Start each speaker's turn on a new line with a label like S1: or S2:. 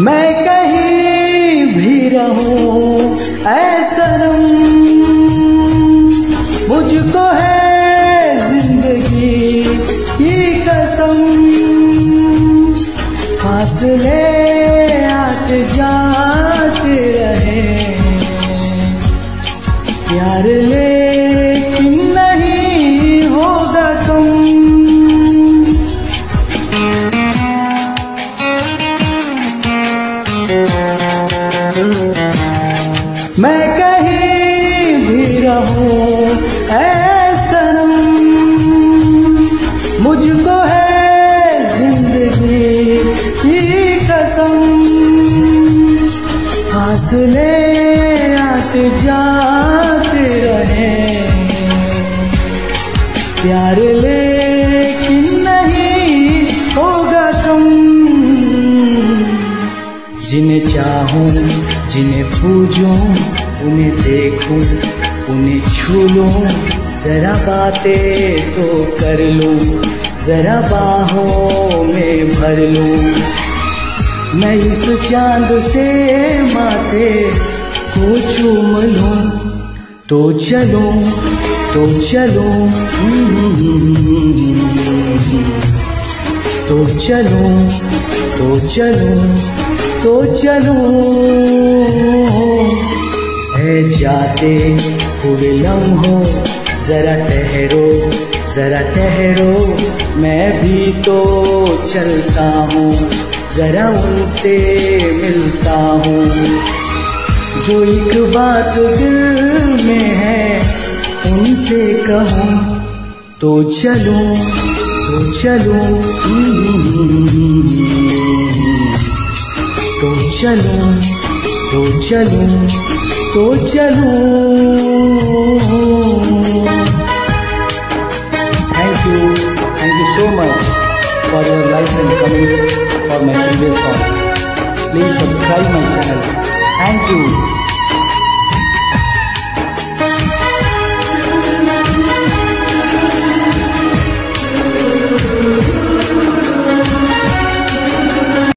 S1: मैं कहीं भी रहूँ ऐसनम मुझको है ज़िंदगी की कसम। फासले आते जाते मैं कहीं भी रहूँ ऐसनम मुझको है ज़िंदगी की कसम। फासले आते जाते रहे, प्यार लेकिन जिन्हें चाहूँ, जिन्हें पूजूं, उन्हें देखूँ, उन्हें छू लूँ जरा बातें तो कर लूँ, जरा बाहों में भर लूँ। मैं इस चाँद से माथे को चूम लूँ। तो चलो तो चलो। तो चलो तो चलो। तो चलो। है जाते हुए लम्हों, जरा ठहरो जरा ठहरो, मैं भी तो चलता हूँ, जरा उनसे मिलता हूँ। जो एक बात दिल में है, उनसे कहूँ तो चलो तो चलो। चलो तो चलो तो चलो। Thank you thank you so much for your likes and comments for my previous songs please subscribe my channel thank you